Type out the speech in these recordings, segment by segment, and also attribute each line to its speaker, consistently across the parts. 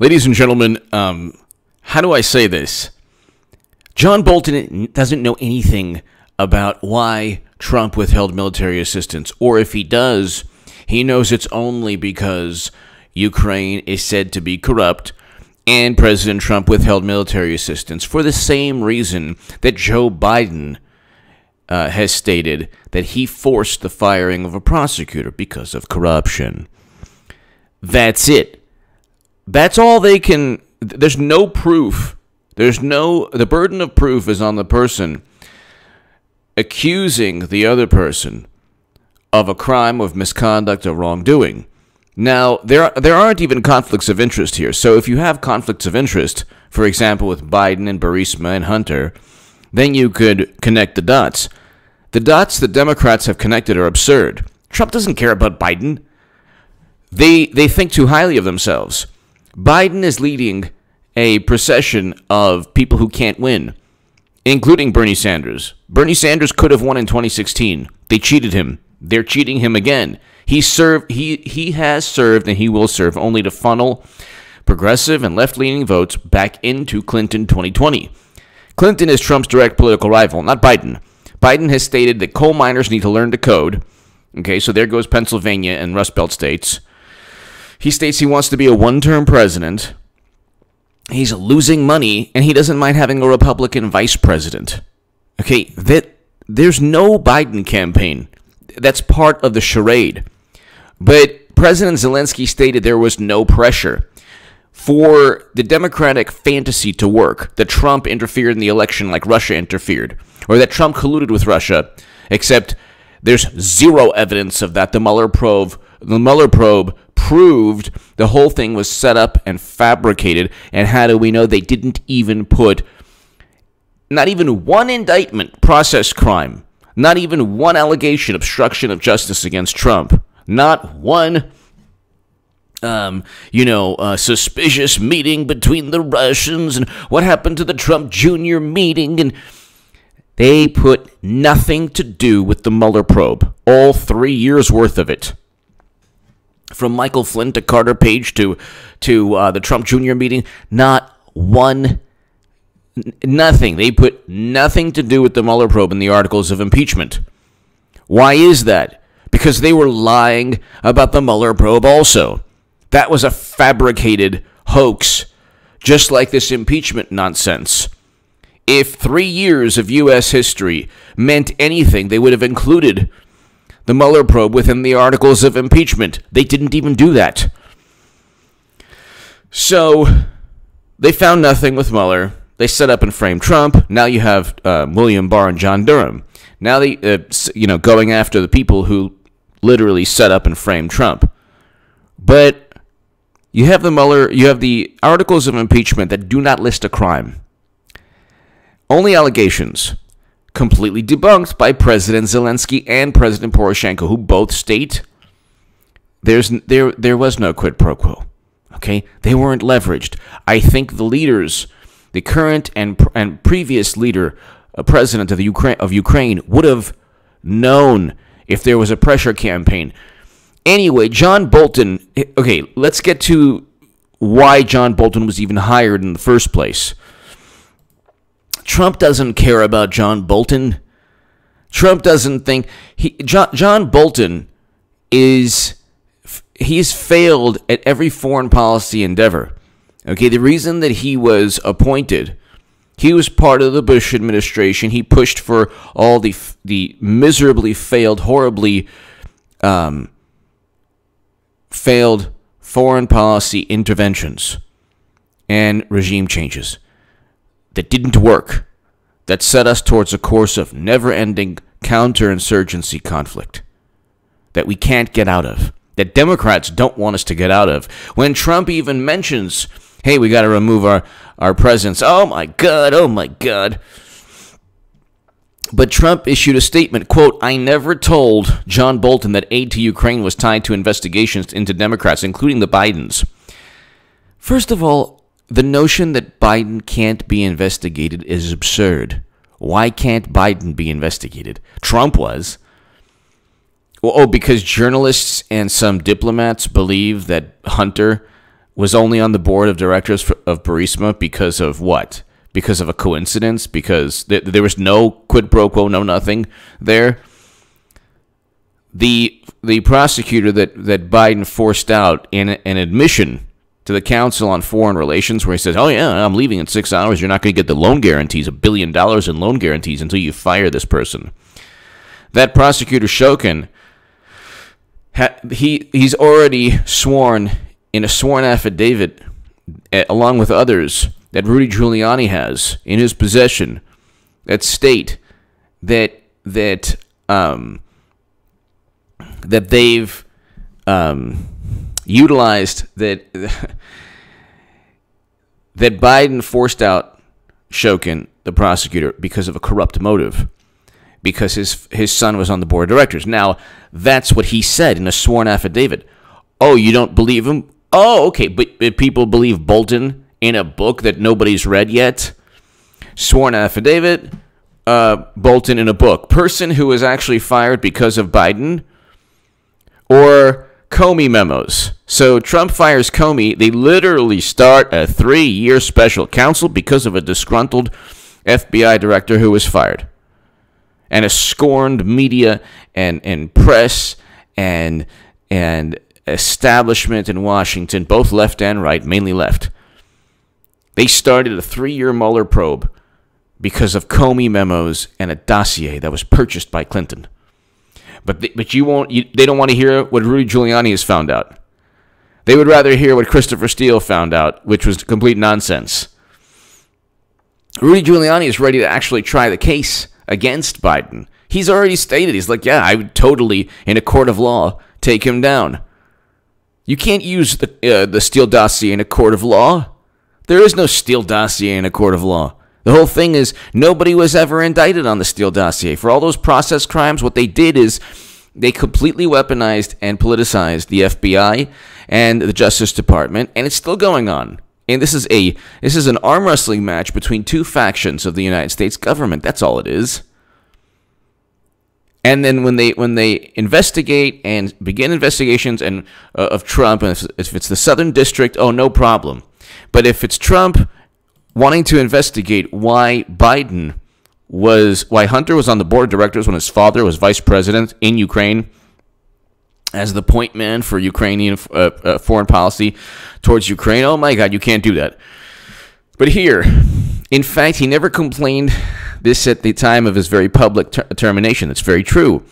Speaker 1: Ladies and gentlemen, um, how do I say this? John Bolton doesn't know anything about why Trump withheld military assistance, or if he does, he knows it's only because Ukraine is said to be corrupt and President Trump withheld military assistance for the same reason that Joe Biden uh, has stated that he forced the firing of a prosecutor because of corruption. That's it. That's all they can. There's no proof. There's no. The burden of proof is on the person accusing the other person of a crime of misconduct or wrongdoing. Now, there there aren't even conflicts of interest here. So if you have conflicts of interest, for example, with Biden and Burisma and Hunter, then you could connect the dots. The dots that Democrats have connected are absurd. Trump doesn't care about Biden. They they think too highly of themselves. Biden is leading a procession of people who can't win, including Bernie Sanders. Bernie Sanders could have won in 2016. They cheated him. They're cheating him again. He served he he has served and he will serve only to funnel progressive and left-leaning votes back into Clinton 2020. Clinton is Trump's direct political rival, not Biden. Biden has stated that coal miners need to learn to code. Okay, so there goes Pennsylvania and Rust Belt states. He states he wants to be a one-term president. He's losing money and he doesn't mind having a Republican vice president. Okay, that there's no Biden campaign. That's part of the charade. But President Zelensky stated there was no pressure for the Democratic fantasy to work that Trump interfered in the election like Russia interfered, or that Trump colluded with Russia, except there's zero evidence of that. The Mueller probe, the Mueller probe proved the whole thing was set up and fabricated. And how do we know they didn't even put not even one indictment, process crime, not even one allegation, obstruction of justice against Trump? Not one, um, you know, uh, suspicious meeting between the Russians and what happened to the Trump Jr. meeting. And they put nothing to do with the Mueller probe, all three years worth of it. From Michael Flynn to Carter Page to to uh, the Trump Jr. meeting, not one nothing. They put nothing to do with the Mueller probe in the articles of impeachment. Why is that? because they were lying about the Mueller probe also. That was a fabricated hoax, just like this impeachment nonsense. If three years of U.S. history meant anything, they would have included the Mueller probe within the articles of impeachment. They didn't even do that. So they found nothing with Mueller. They set up and framed Trump. Now you have uh, William Barr and John Durham. Now they, uh, you know, going after the people who literally set up and framed Trump. But you have the Mueller, you have the articles of impeachment that do not list a crime. Only allegations, completely debunked by President Zelensky and President Poroshenko, who both state there's there there was no quid pro quo. Okay, they weren't leveraged. I think the leaders, the current and and previous leader, uh, president of the Ukraine of Ukraine, would have known if there was a pressure campaign. Anyway, John Bolton. Okay, let's get to why John Bolton was even hired in the first place. Trump doesn't care about John Bolton. Trump doesn't think he John, John Bolton is he's failed at every foreign policy endeavor. Okay, the reason that he was appointed he was part of the Bush administration. He pushed for all the the miserably failed, horribly um, failed foreign policy interventions and regime changes that didn't work, that set us towards a course of never ending counterinsurgency conflict that we can't get out of, that Democrats don't want us to get out of. When Trump even mentions hey, we got to remove our, our presence. Oh my God, oh my God. But Trump issued a statement, quote, I never told John Bolton that aid to Ukraine was tied to investigations into Democrats, including the Bidens. First of all, the notion that Biden can't be investigated is absurd. Why can't Biden be investigated? Trump was. Oh, because journalists and some diplomats believe that Hunter was only on the board of directors of Burisma because of what? Because of a coincidence? Because th- there was no quid pro quo, no nothing there. The the prosecutor that, that Biden forced out in an admission to the Council on Foreign Relations, where he says, "Oh yeah, I'm leaving in six hours. You're not going to get the loan guarantees, a billion dollars in loan guarantees, until you fire this person." That prosecutor Shokin, he he's already sworn in a sworn affidavit, eh, along with others, that Rudy Giuliani has in his possession that state that that um, that they've um, utilized that that Biden forced out Shokin, the prosecutor, because of a corrupt motive, because his his son was on the board of directors. Now, that's what he said in a sworn affidavit. Oh, you don't believe him? Oh, okay, but, people believe Bolton in a book that nobody's read yet. Sworn affidavit, uh, Bolton in a book. Person who was actually fired because of Biden, or Comey memos. So Trump fires Comey. They literally start a three-year special counsel because of a disgruntled FBI director who was fired, and a scorned media and and press and and establishment in Washington, both left and right, mainly left. They started a three year Mueller probe because of Comey memos and a dossier that was purchased by Clinton. But, they, but you won't, you, they don't want to hear what Rudy Giuliani has found out. They would rather hear what Christopher Steele found out, which was complete nonsense. Rudy Giuliani is ready to actually try the case against Biden. He's already stated, he's like, yeah, I would totally, in a court of law, take him down. You can't use the, uh, the Steele dossier in a court of law. There is no Steele dossier in a court of law. The whole thing is nobody was ever indicted on the Steele dossier. For all those process crimes, what they did is they completely weaponized and politicized the FBI and the Justice Department, and it's still going on. And this is a this is an arm wrestling match between two factions of the United States government. That's all it is. And then when they when they investigate and begin investigations and uh, of Trump, and if, if it's the Southern District, oh no problem. But if it's Trump wanting to investigate why Biden was why Hunter was on the board of directors when his father was vice president in Ukraine as the point man for Ukrainian uh, uh, foreign policy towards Ukraine. Oh my God, you can't do that. But here, in fact, he never complained this at the time of his very public ter- termination. That's very true.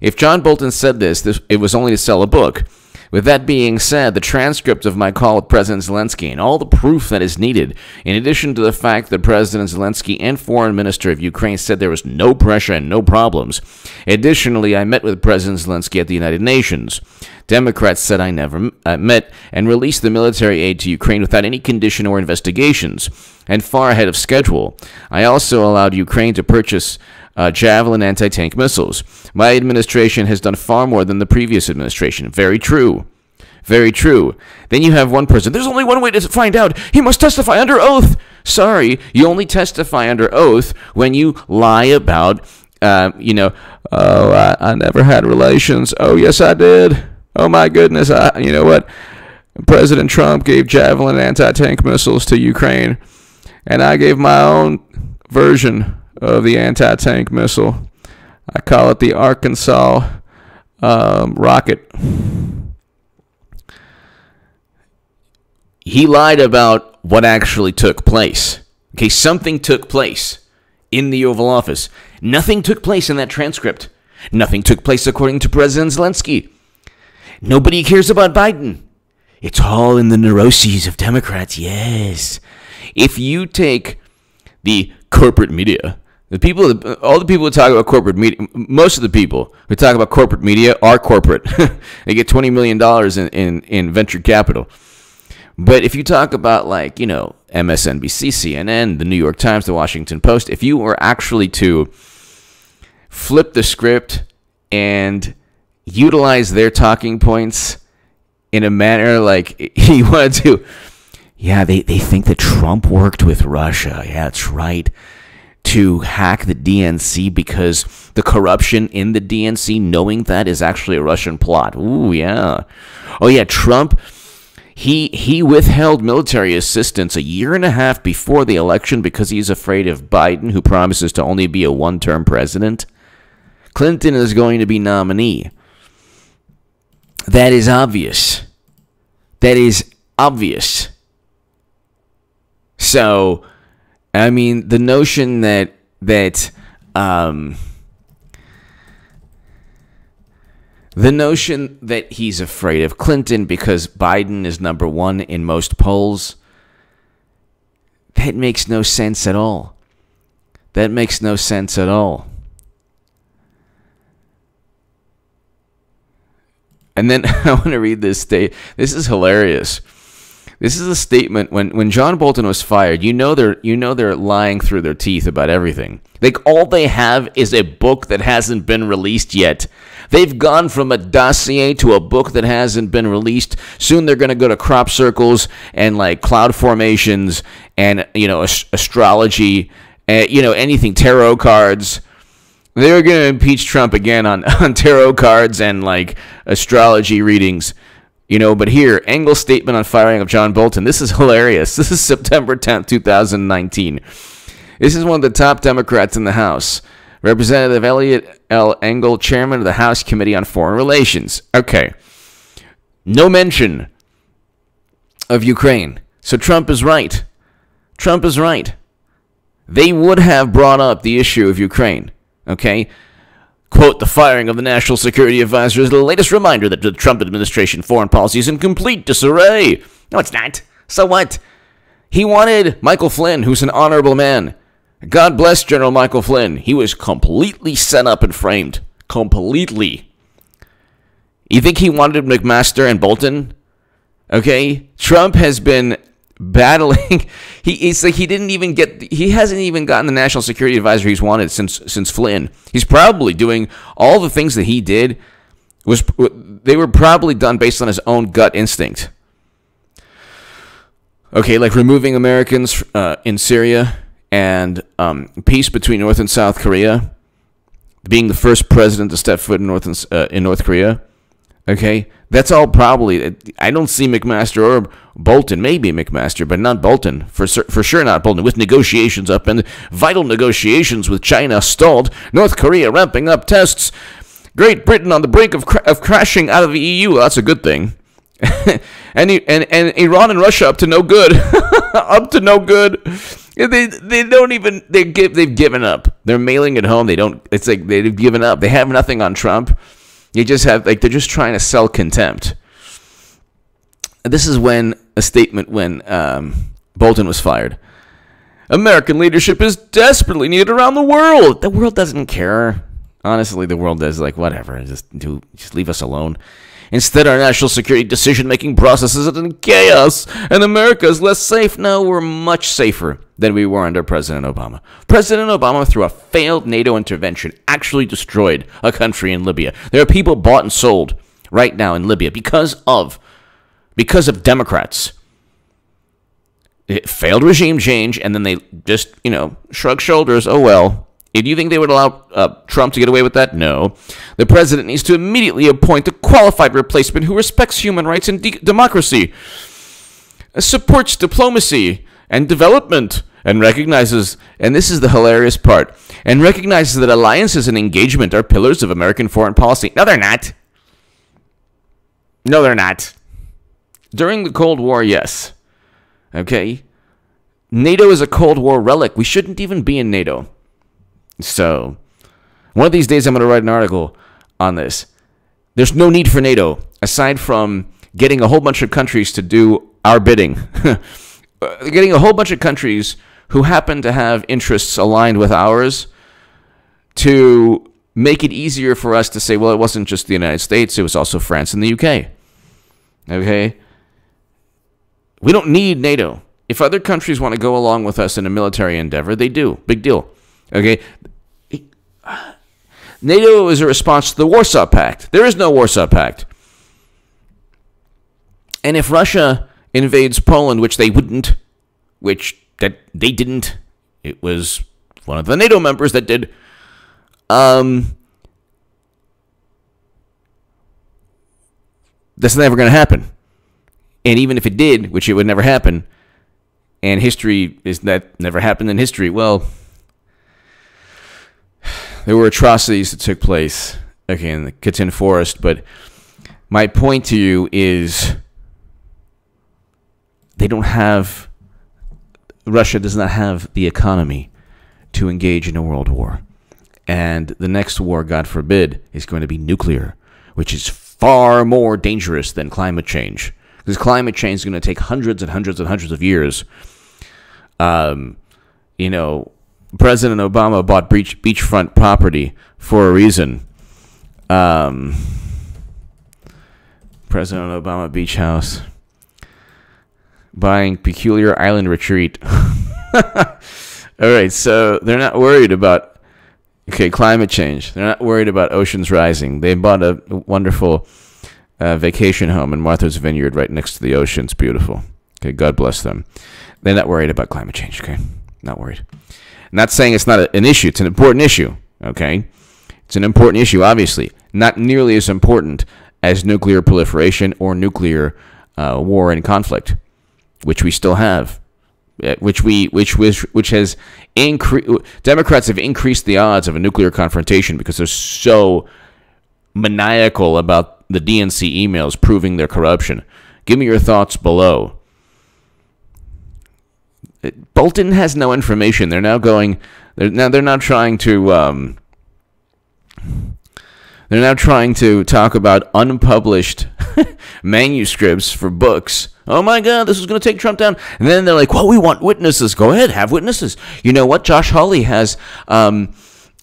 Speaker 1: If John Bolton said this, this, it was only to sell a book. With that being said, the transcript of my call with President Zelensky and all the proof that is needed, in addition to the fact that President Zelensky and Foreign Minister of Ukraine said there was no pressure and no problems. Additionally, I met with President Zelensky at the United Nations. Democrats said I never met and released the military aid to Ukraine without any condition or investigations, and far ahead of schedule. I also allowed Ukraine to purchase uh, Javelin anti tank missiles. My administration has done far more than the previous administration. Very true. Very true. Then you have one person. There's only one way to find out. He must testify under oath. Sorry, you only testify under oath when you lie about, uh, you know, oh, I, I never had relations. Oh, yes, I did. Oh, my goodness. I, you know what? President Trump gave Javelin anti tank missiles to Ukraine, and I gave my own version of the anti tank missile. I call it the Arkansas um, rocket. He lied about what actually took place. Okay, something took place in the Oval Office. Nothing took place in that transcript. Nothing took place according to President Zelensky. Nobody cares about Biden. It's all in the neuroses of Democrats, yes. If you take the corporate media the people, all the people who talk about corporate media, most of the people who talk about corporate media are corporate. they get twenty million dollars in, in in venture capital. But if you talk about like you know MSNBC, CNN, the New York Times, the Washington Post, if you were actually to flip the script and utilize their talking points in a manner like you wanted to, yeah, they, they think that Trump worked with Russia. Yeah, that's right to hack the DNC because the corruption in the DNC, knowing that is actually a Russian plot. Ooh, yeah. Oh, yeah, Trump. he he withheld military assistance a year and a half before the election because he's afraid of Biden, who promises to only be a one-term president. Clinton is going to be nominee. That is obvious. That is obvious. So, I mean, the notion that that um, the notion that he's afraid of Clinton because Biden is number one in most polls that makes no sense at all. That makes no sense at all. And then I want to read this state. This is hilarious. This is a statement when, when John Bolton was fired, you know they're you know they're lying through their teeth about everything. Like all they have is a book that hasn't been released yet. They've gone from a dossier to a book that hasn't been released. Soon they're going to go to crop circles and like cloud formations and you know ast- astrology, and, you know anything tarot cards. They're going to impeach Trump again on, on tarot cards and like astrology readings. You know, but here, Engel's statement on firing of John Bolton. This is hilarious. This is September 10th, 2019. This is one of the top Democrats in the House. Representative Eliot L. Engel, chairman of the House Committee on Foreign Relations. Okay. No mention of Ukraine. So Trump is right. Trump is right. They would have brought up the issue of Ukraine. Okay? Quote, the firing of the National Security Advisor is the latest reminder that the Trump administration foreign policy is in complete disarray. No, it's not. So what? He wanted Michael Flynn, who's an honorable man. God bless General Michael Flynn. He was completely set up and framed. Completely. You think he wanted McMaster and Bolton? Okay? Trump has been battling. he it's like he didn't even get he hasn't even gotten the national security advisor he's wanted since since Flynn. He's probably doing all the things that he did was they were probably done based on his own gut instinct. Okay, like removing Americans uh, in Syria and um, peace between North and South Korea, being the first president to step foot in North and, uh, in North Korea. Okay, that's all probably. I don't see McMaster or Bolton, maybe McMaster, but not Bolton. For for sure, not Bolton. With negotiations up and vital negotiations with China stalled, North Korea ramping up tests, Great Britain on the brink of cra- of crashing out of the EU. Well, that's a good thing. and, and and Iran and Russia up to no good, up to no good. They they don't even they give they've given up. They're mailing it home. They don't. It's like they've given up. They have nothing on Trump. You just have like they're just trying to sell contempt. This is when a statement when um, Bolton was fired. American leadership is desperately needed around the world. The world doesn't care. Honestly, the world is like whatever. Just do just leave us alone. Instead, our national security decision-making process is in chaos, and America is less safe. No, we're much safer than we were under President Obama. President Obama, through a failed NATO intervention, actually destroyed a country in Libya. There are people bought and sold right now in Libya because of because of Democrats. It failed regime change, and then they just, you know, shrug shoulders. Oh well, do you think they would allow uh, Trump to get away with that? No. The president needs to immediately appoint a qualified replacement who respects human rights and de- democracy, supports diplomacy and development, and recognizes, and this is the hilarious part, and recognizes that alliances and engagement are pillars of American foreign policy. No, they're not. No, they're not. During the Cold War, yes. Okay? NATO is a Cold War relic. We shouldn't even be in NATO. So, one of these days, I'm going to write an article on this. There's no need for NATO aside from getting a whole bunch of countries to do our bidding. Uh, getting a whole bunch of countries who happen to have interests aligned with ours to make it easier for us to say, well, it wasn't just the United States, it was also France and the UK. Okay? We don't need NATO. If other countries want to go along with us in a military endeavor, they do. Big deal. Okay? NATO is a response to the Warsaw Pact. There is no Warsaw Pact. And if Russia invades Poland, which they wouldn't, which that they didn't, it was one of the NATO members that did. Um, that's never going to happen. And even if it did, which it would never happen, and history is that never happened in history, well, there were atrocities that took place, okay, in the Katyn Forest, but my point to you is they don't have, Russia does not have the economy to engage in a world war. And the next war, God forbid, is going to be nuclear, which is far more dangerous than climate change. Because climate change is going to take hundreds and hundreds and hundreds of years. Um, you know, President Obama bought beach, beachfront property for a reason. Um, President Obama beach house buying peculiar island retreat. All right, so they're not worried about okay climate change. They're not worried about oceans rising. They bought a wonderful uh, vacation home in Martha's Vineyard right next to the ocean. It's beautiful. Okay, God bless them. They're not worried about climate change. Okay, not worried. Not saying it's not a, an issue. It's an important issue. Okay, it's an important issue. Obviously, not nearly as important as nuclear proliferation or nuclear uh, war and conflict, which we still have, uh, which we which was which has increased. Democrats have increased the odds of a nuclear confrontation because they're so maniacal about the DNC emails proving their corruption. Give me your thoughts below. Bolton has no information. They're now going. They're now they're now trying to. Um, they're now trying to talk about unpublished manuscripts for books. Oh my God, this is going to take Trump down. And then they're like, well, we want witnesses. Go ahead, have witnesses. You know what? Josh Hawley has. Um,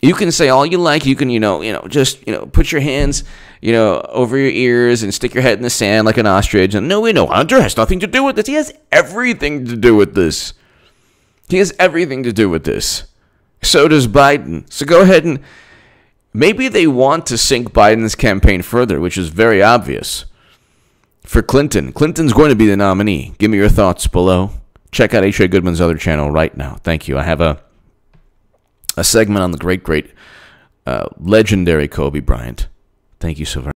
Speaker 1: you can say all you like. You can, you know, you know, just you know, put your hands, you know, over your ears and stick your head in the sand like an ostrich. And no, we know Hunter has nothing to do with this. He has everything to do with this. He has everything to do with this. So does Biden. So go ahead and maybe they want to sink Biden's campaign further, which is very obvious. For Clinton, Clinton's going to be the nominee. Give me your thoughts below. Check out H.A. Goodman's other channel right now. Thank you. I have a a segment on the great, great, uh, legendary Kobe Bryant. Thank you so very